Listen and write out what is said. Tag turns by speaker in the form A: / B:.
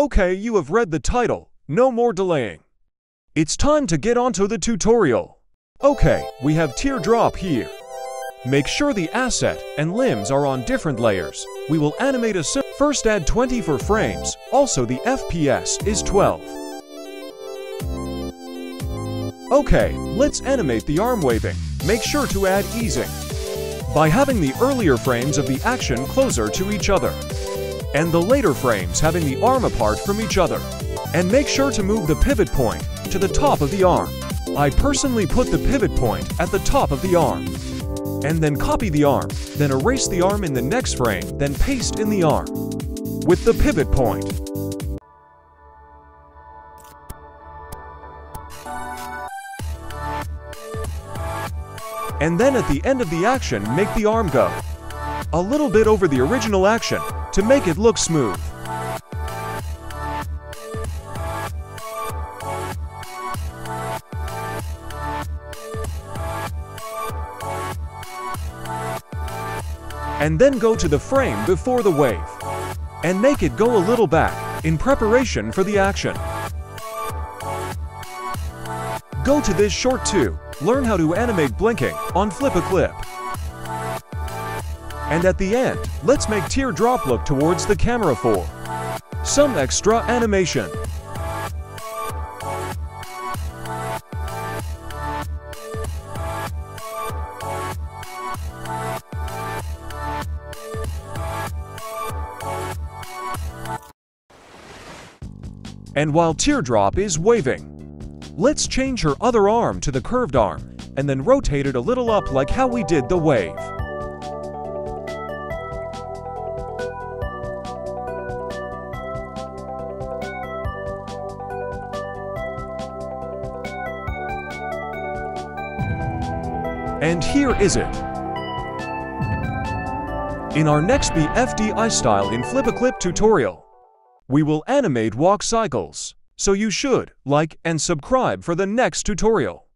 A: Okay, you have read the title. No more delaying. It's time to get onto the tutorial. Okay, we have teardrop here. Make sure the asset and limbs are on different layers. We will animate a sim- First add 20 for frames. Also the FPS is 12. Okay, let's animate the arm waving. Make sure to add easing. By having the earlier frames of the action closer to each other. And the later frames having the arm apart from each other. And make sure to move the pivot point to the top of the arm. I personally put the pivot point at the top of the arm. And then copy the arm, then erase the arm in the next frame, then paste in the arm. With the pivot point. And then at the end of the action, make the arm go. A little bit over the original action to make it look smooth. and then go to the frame before the wave, and make it go a little back in preparation for the action. Go to this short too, learn how to animate blinking on Flip a Clip. And at the end, let's make teardrop look towards the camera for some extra animation. And while Teardrop is waving, let's change her other arm to the curved arm and then rotate it a little up like how we did the wave. And here is it. In our next BFDI style in Flip a Clip tutorial, we will animate walk cycles, so you should like and subscribe for the next tutorial.